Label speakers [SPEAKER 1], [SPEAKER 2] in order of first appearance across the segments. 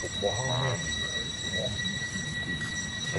[SPEAKER 1] ทุกบ้านทุ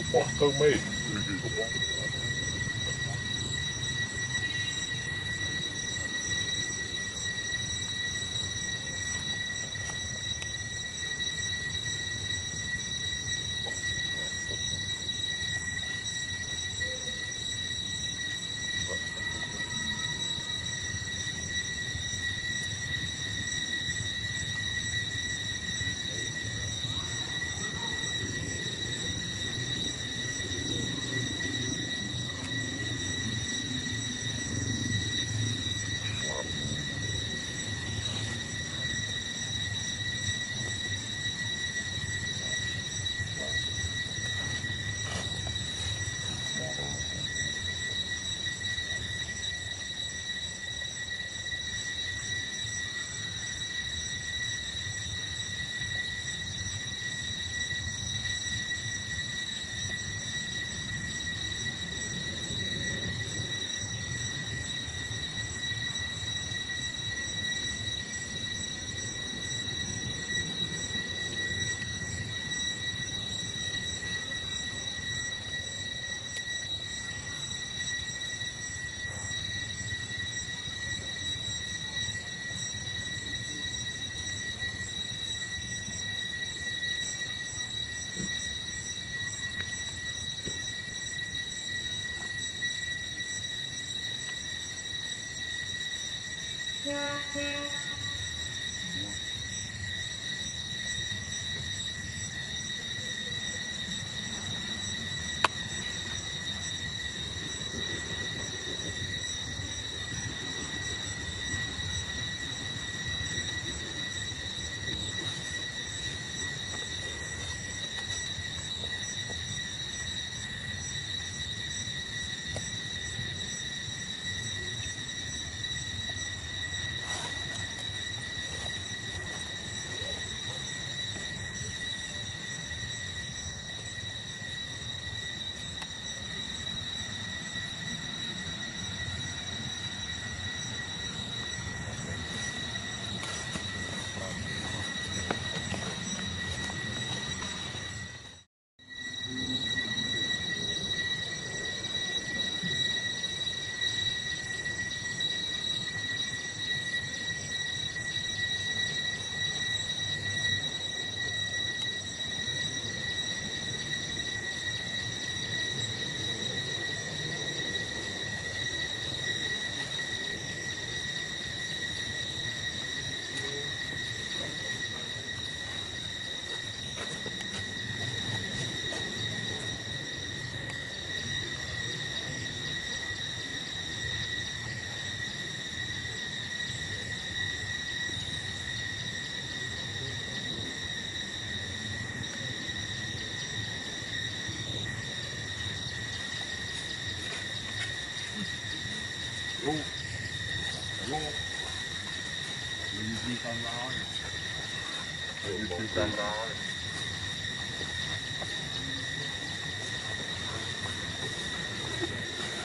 [SPEAKER 1] Música ngu ngu mình
[SPEAKER 2] đi con đó. Mình
[SPEAKER 1] đi con đó.